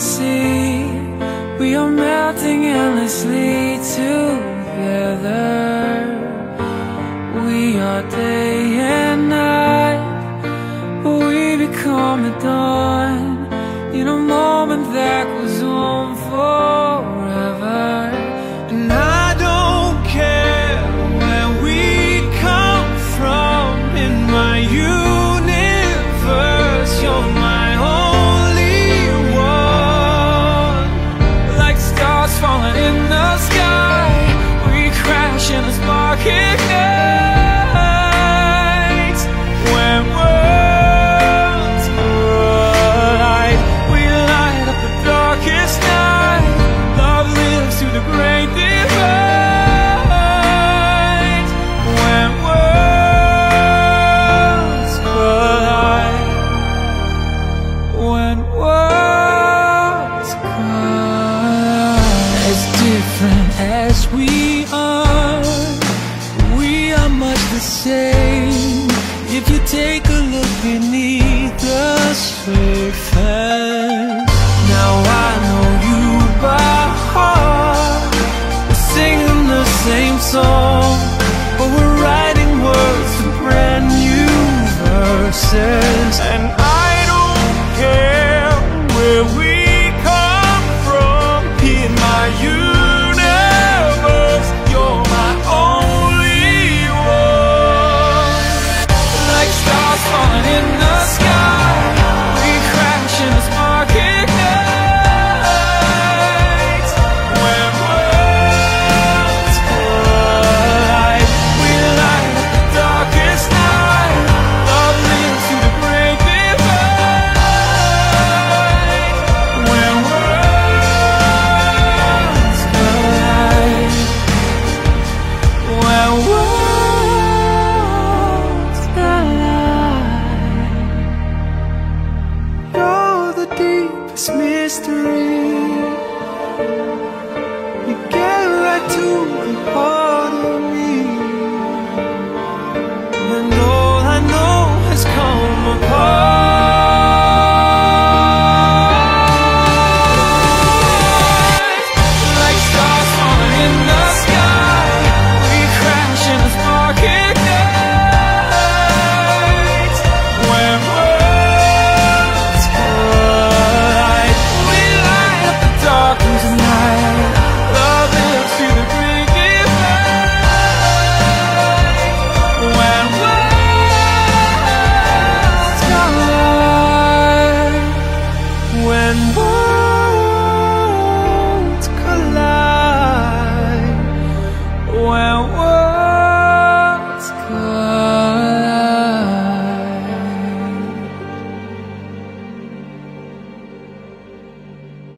sea We are melting endlessly together. We are day and night. We become a dawn In a moment that goes on for If you take a look beneath the surface Now I know you by heart. We're singing the same song But we're writing words to brand new verses. And I don't care where mystery. You get right to the heart.